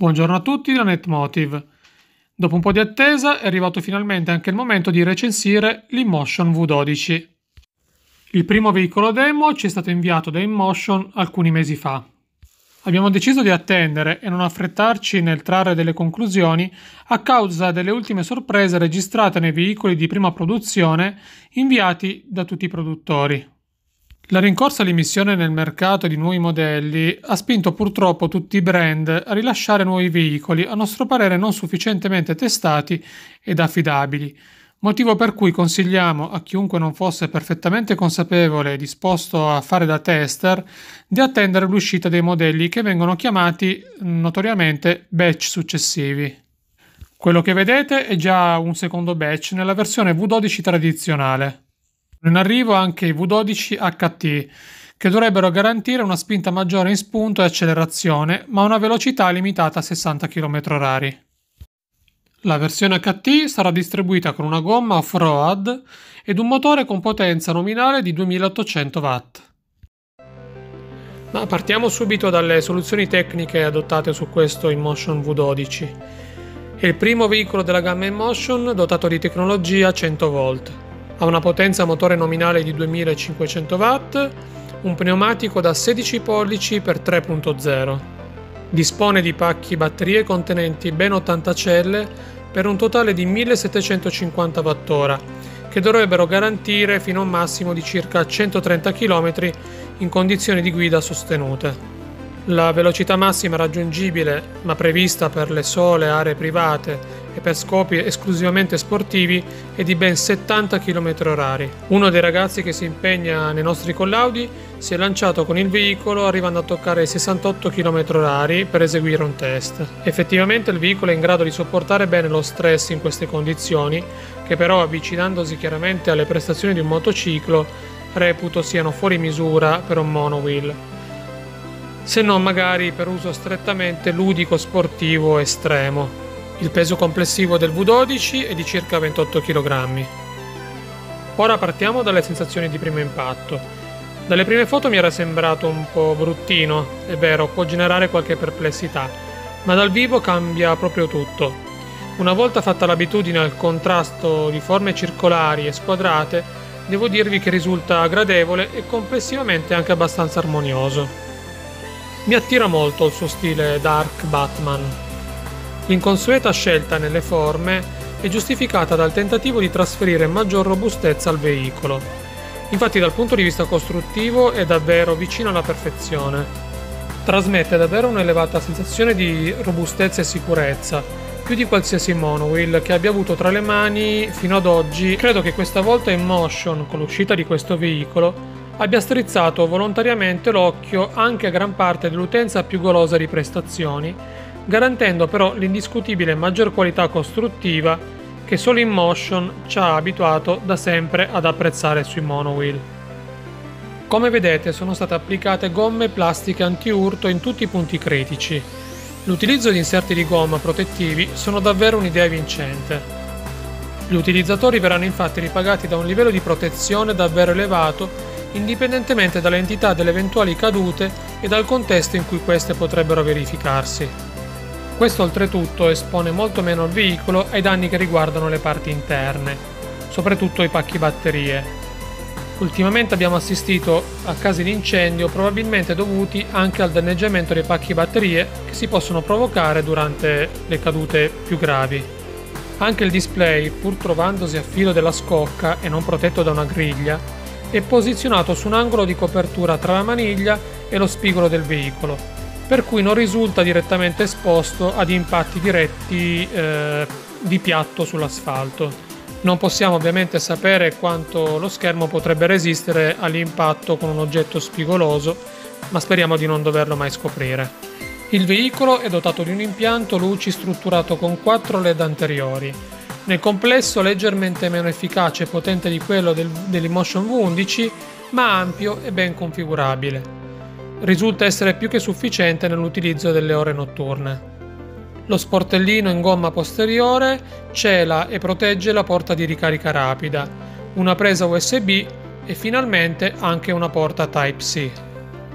Buongiorno a tutti da Netmotive. Dopo un po' di attesa è arrivato finalmente anche il momento di recensire l'InMotion V12. Il primo veicolo demo ci è stato inviato da InMotion alcuni mesi fa. Abbiamo deciso di attendere e non affrettarci nel trarre delle conclusioni a causa delle ultime sorprese registrate nei veicoli di prima produzione inviati da tutti i produttori. La rincorsa all'emissione nel mercato di nuovi modelli ha spinto purtroppo tutti i brand a rilasciare nuovi veicoli, a nostro parere non sufficientemente testati ed affidabili, motivo per cui consigliamo a chiunque non fosse perfettamente consapevole e disposto a fare da tester di attendere l'uscita dei modelli che vengono chiamati notoriamente batch successivi. Quello che vedete è già un secondo batch nella versione V12 tradizionale. In arrivo anche i V12 HT, che dovrebbero garantire una spinta maggiore in spunto e accelerazione, ma una velocità limitata a 60 km/h. La versione HT sarà distribuita con una gomma off-road ed un motore con potenza nominale di 2800 watt. Ma partiamo subito dalle soluzioni tecniche adottate su questo InMotion V12. È il primo veicolo della gamma InMotion dotato di tecnologia 100 volt ha una potenza motore nominale di 2500 watt, un pneumatico da 16 pollici x 3.0. Dispone di pacchi batterie contenenti ben 80 celle per un totale di 1750 Wh, che dovrebbero garantire fino a un massimo di circa 130 km in condizioni di guida sostenute. La velocità massima raggiungibile, ma prevista per le sole aree private e per scopi esclusivamente sportivi è di ben 70 km/h. Uno dei ragazzi che si impegna nei nostri collaudi si è lanciato con il veicolo arrivando a toccare i 68 km/h per eseguire un test. Effettivamente il veicolo è in grado di sopportare bene lo stress in queste condizioni, che però avvicinandosi chiaramente alle prestazioni di un motociclo reputo siano fuori misura per un monowheel se non magari per uso strettamente ludico sportivo estremo. Il peso complessivo del V12 è di circa 28 kg. Ora partiamo dalle sensazioni di primo impatto. Dalle prime foto mi era sembrato un po' bruttino, è vero, può generare qualche perplessità, ma dal vivo cambia proprio tutto. Una volta fatta l'abitudine al contrasto di forme circolari e squadrate, devo dirvi che risulta gradevole e complessivamente anche abbastanza armonioso. Mi attira molto il suo stile dark Batman, L'inconsueta scelta nelle forme è giustificata dal tentativo di trasferire maggior robustezza al veicolo. Infatti dal punto di vista costruttivo è davvero vicino alla perfezione. Trasmette davvero un'elevata sensazione di robustezza e sicurezza, più di qualsiasi monowheel che abbia avuto tra le mani fino ad oggi. Credo che questa volta in motion, con l'uscita di questo veicolo, abbia strizzato volontariamente l'occhio anche a gran parte dell'utenza più golosa di prestazioni garantendo però l'indiscutibile maggior qualità costruttiva che solo in motion ci ha abituato da sempre ad apprezzare sui monowheel. Come vedete sono state applicate gomme plastiche anti-urto in tutti i punti critici. L'utilizzo di inserti di gomma protettivi sono davvero un'idea vincente. Gli utilizzatori verranno infatti ripagati da un livello di protezione davvero elevato indipendentemente dall'entità delle eventuali cadute e dal contesto in cui queste potrebbero verificarsi. Questo oltretutto espone molto meno il veicolo ai danni che riguardano le parti interne, soprattutto i pacchi batterie. Ultimamente abbiamo assistito a casi di incendio probabilmente dovuti anche al danneggiamento dei pacchi batterie che si possono provocare durante le cadute più gravi. Anche il display, pur trovandosi a filo della scocca e non protetto da una griglia, è posizionato su un angolo di copertura tra la maniglia e lo spigolo del veicolo, per cui non risulta direttamente esposto ad impatti diretti eh, di piatto sull'asfalto. Non possiamo ovviamente sapere quanto lo schermo potrebbe resistere all'impatto con un oggetto spigoloso, ma speriamo di non doverlo mai scoprire. Il veicolo è dotato di un impianto luci strutturato con 4 LED anteriori, nel complesso leggermente meno efficace e potente di quello del, dell'Emotion V11, ma ampio e ben configurabile risulta essere più che sufficiente nell'utilizzo delle ore notturne. Lo sportellino in gomma posteriore cela e protegge la porta di ricarica rapida, una presa USB e finalmente anche una porta Type-C.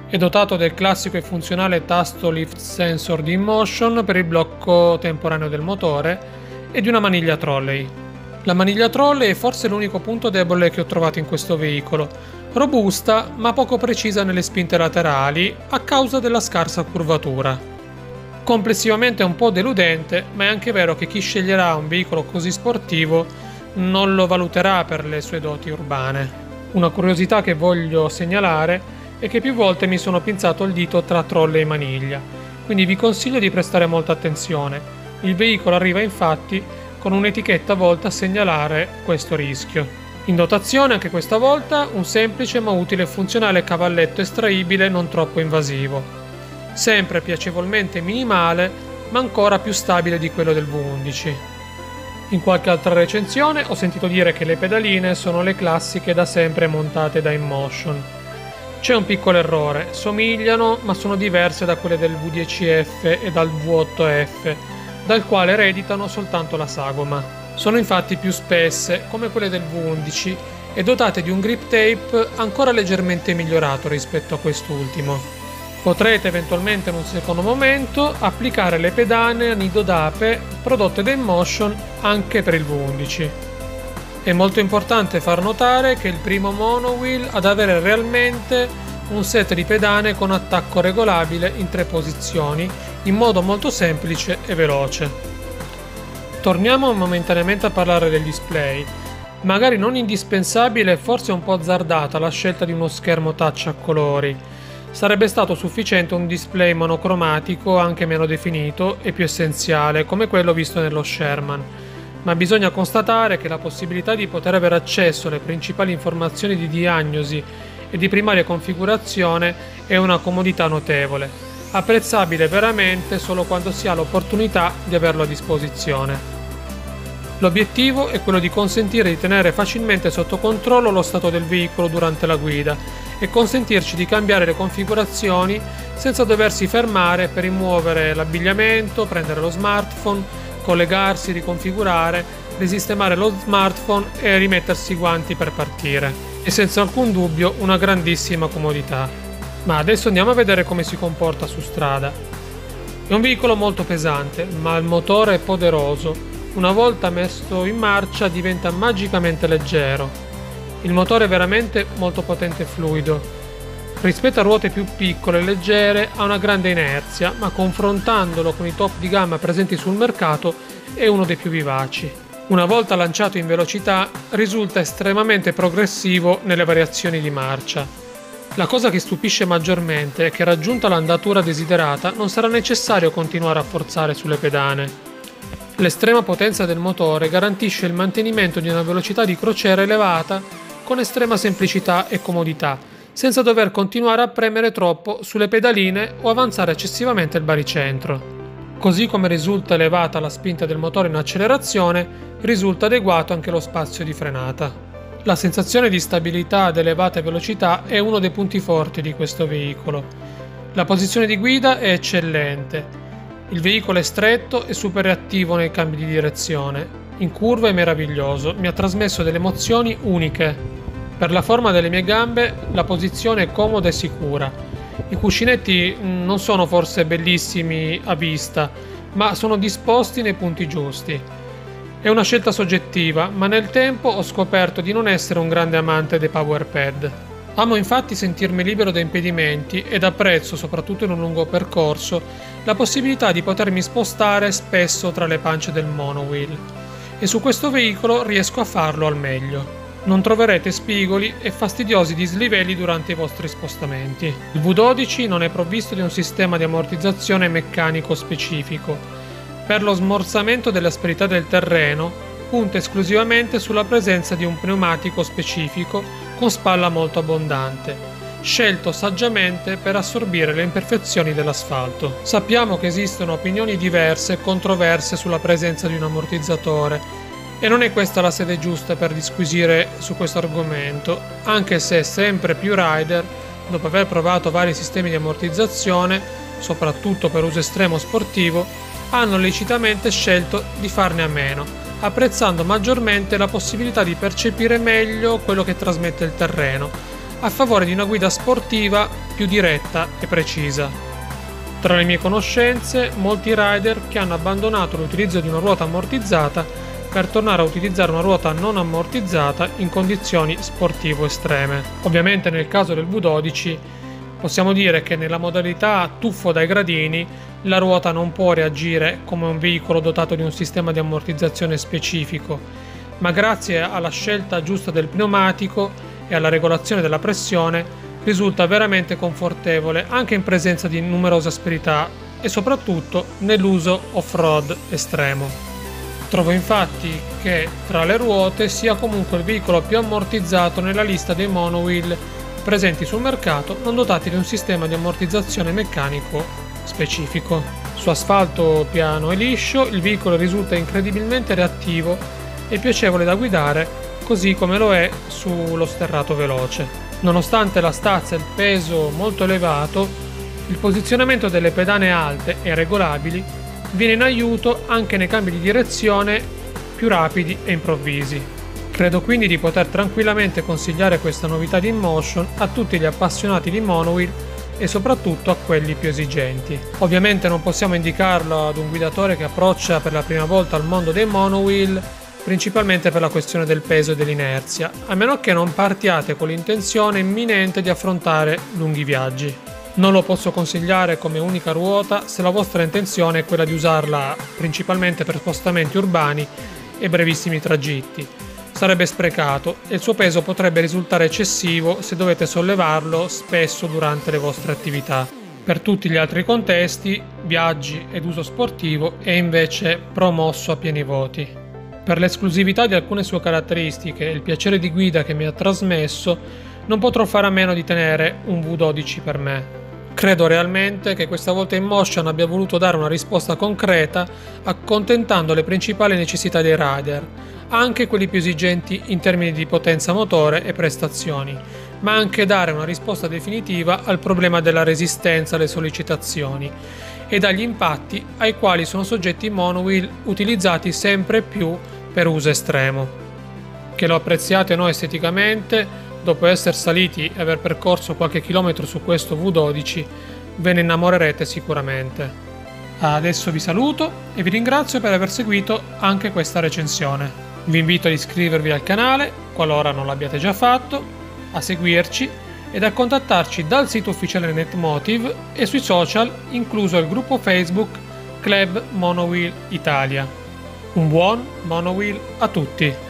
È dotato del classico e funzionale tasto lift sensor di InMotion per il blocco temporaneo del motore e di una maniglia trolley. La maniglia trolley è forse l'unico punto debole che ho trovato in questo veicolo, robusta ma poco precisa nelle spinte laterali a causa della scarsa curvatura. Complessivamente è un po' deludente, ma è anche vero che chi sceglierà un veicolo così sportivo non lo valuterà per le sue doti urbane. Una curiosità che voglio segnalare è che più volte mi sono pinzato il dito tra trolle e maniglia, quindi vi consiglio di prestare molta attenzione. Il veicolo arriva infatti con un'etichetta volta a segnalare questo rischio. In dotazione anche questa volta un semplice ma utile e funzionale cavalletto estraibile non troppo invasivo. Sempre piacevolmente minimale ma ancora più stabile di quello del V11. In qualche altra recensione ho sentito dire che le pedaline sono le classiche da sempre montate da InMotion. C'è un piccolo errore, somigliano ma sono diverse da quelle del V10F e dal V8F, dal quale ereditano soltanto la sagoma. Sono infatti più spesse, come quelle del V11, e dotate di un grip tape ancora leggermente migliorato rispetto a quest'ultimo. Potrete eventualmente in un secondo momento applicare le pedane a nido d'ape prodotte da InMotion anche per il V11. È molto importante far notare che il primo monowheel ad avere realmente un set di pedane con attacco regolabile in tre posizioni in modo molto semplice e veloce. Torniamo momentaneamente a parlare del display. Magari non indispensabile e forse un po' azzardata la scelta di uno schermo touch a colori. Sarebbe stato sufficiente un display monocromatico anche meno definito e più essenziale come quello visto nello Sherman ma bisogna constatare che la possibilità di poter avere accesso alle principali informazioni di diagnosi e di primaria configurazione è una comodità notevole, apprezzabile veramente solo quando si ha l'opportunità di averlo a disposizione. L'obiettivo è quello di consentire di tenere facilmente sotto controllo lo stato del veicolo durante la guida e consentirci di cambiare le configurazioni senza doversi fermare per rimuovere l'abbigliamento, prendere lo smartphone, collegarsi, riconfigurare, risistemare lo smartphone e rimettersi i guanti per partire. E senza alcun dubbio una grandissima comodità. Ma adesso andiamo a vedere come si comporta su strada. È un veicolo molto pesante, ma il motore è poderoso. Una volta messo in marcia diventa magicamente leggero. Il motore è veramente molto potente e fluido. Rispetto a ruote più piccole e leggere ha una grande inerzia, ma confrontandolo con i top di gamma presenti sul mercato è uno dei più vivaci. Una volta lanciato in velocità risulta estremamente progressivo nelle variazioni di marcia. La cosa che stupisce maggiormente è che raggiunta l'andatura desiderata non sarà necessario continuare a forzare sulle pedane. L'estrema potenza del motore garantisce il mantenimento di una velocità di crociera elevata con estrema semplicità e comodità, senza dover continuare a premere troppo sulle pedaline o avanzare eccessivamente il baricentro. Così come risulta elevata la spinta del motore in accelerazione, risulta adeguato anche lo spazio di frenata. La sensazione di stabilità ad elevate velocità è uno dei punti forti di questo veicolo. La posizione di guida è eccellente. Il veicolo è stretto e super reattivo nei cambi di direzione. In curva è meraviglioso, mi ha trasmesso delle emozioni uniche. Per la forma delle mie gambe la posizione è comoda e sicura. I cuscinetti mm, non sono forse bellissimi a vista, ma sono disposti nei punti giusti. È una scelta soggettiva, ma nel tempo ho scoperto di non essere un grande amante dei power pad. Amo infatti sentirmi libero da impedimenti ed apprezzo, soprattutto in un lungo percorso, la possibilità di potermi spostare spesso tra le pance del monowheel. E su questo veicolo riesco a farlo al meglio. Non troverete spigoli e fastidiosi dislivelli durante i vostri spostamenti. Il V12 non è provvisto di un sistema di ammortizzazione meccanico specifico. Per lo smorzamento dell'asperità del terreno punta esclusivamente sulla presenza di un pneumatico specifico con spalla molto abbondante, scelto saggiamente per assorbire le imperfezioni dell'asfalto. Sappiamo che esistono opinioni diverse e controverse sulla presenza di un ammortizzatore e non è questa la sede giusta per disquisire su questo argomento, anche se sempre più rider, dopo aver provato vari sistemi di ammortizzazione, soprattutto per uso estremo sportivo, hanno lecitamente scelto di farne a meno, apprezzando maggiormente la possibilità di percepire meglio quello che trasmette il terreno, a favore di una guida sportiva più diretta e precisa. Tra le mie conoscenze, molti rider che hanno abbandonato l'utilizzo di una ruota ammortizzata per tornare a utilizzare una ruota non ammortizzata in condizioni sportivo estreme. Ovviamente nel caso del V12 possiamo dire che nella modalità tuffo dai gradini la ruota non può reagire come un veicolo dotato di un sistema di ammortizzazione specifico, ma grazie alla scelta giusta del pneumatico e alla regolazione della pressione risulta veramente confortevole anche in presenza di numerose asperità e soprattutto nell'uso off-road estremo. Trovo infatti che tra le ruote sia comunque il veicolo più ammortizzato nella lista dei monowheel presenti sul mercato non dotati di un sistema di ammortizzazione meccanico specifico. Su asfalto piano e liscio il veicolo risulta incredibilmente reattivo e piacevole da guidare così come lo è sullo sterrato veloce. Nonostante la stazza e il peso molto elevato, il posizionamento delle pedane alte e regolabili viene in aiuto anche nei cambi di direzione più rapidi e improvvisi. Credo quindi di poter tranquillamente consigliare questa novità di InMotion a tutti gli appassionati di monowheel e soprattutto a quelli più esigenti. Ovviamente non possiamo indicarlo ad un guidatore che approccia per la prima volta al mondo dei monowheel principalmente per la questione del peso e dell'inerzia, a meno che non partiate con l'intenzione imminente di affrontare lunghi viaggi. Non lo posso consigliare come unica ruota se la vostra intenzione è quella di usarla principalmente per spostamenti urbani e brevissimi tragitti, sarebbe sprecato e il suo peso potrebbe risultare eccessivo se dovete sollevarlo spesso durante le vostre attività. Per tutti gli altri contesti, viaggi ed uso sportivo è invece promosso a pieni voti. Per l'esclusività di alcune sue caratteristiche e il piacere di guida che mi ha trasmesso, non potrò fare a meno di tenere un V12 per me. Credo realmente che questa volta InMotion abbia voluto dare una risposta concreta accontentando le principali necessità dei rider, anche quelli più esigenti in termini di potenza motore e prestazioni, ma anche dare una risposta definitiva al problema della resistenza alle sollecitazioni e dagli impatti ai quali sono soggetti i monowheel utilizzati sempre più per uso estremo. Che lo apprezziate o no esteticamente, dopo essere saliti e aver percorso qualche chilometro su questo V12, ve ne innamorerete sicuramente. Adesso vi saluto e vi ringrazio per aver seguito anche questa recensione. Vi invito ad iscrivervi al canale, qualora non l'abbiate già fatto, a seguirci ed a contattarci dal sito ufficiale Netmotive e sui social, incluso il gruppo Facebook Club Monowheel Italia. Un buon Monowheel a tutti!